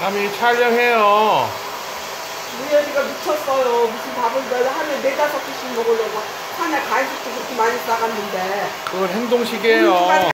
남이 촬영해요. 우연이가 미쳤어요. 무슨 밥을 늘 하루에 네 다섯 개씩 먹으려고 하나 간식도 그렇게 많이 싸갔는데 그건 행동식이에요. 음,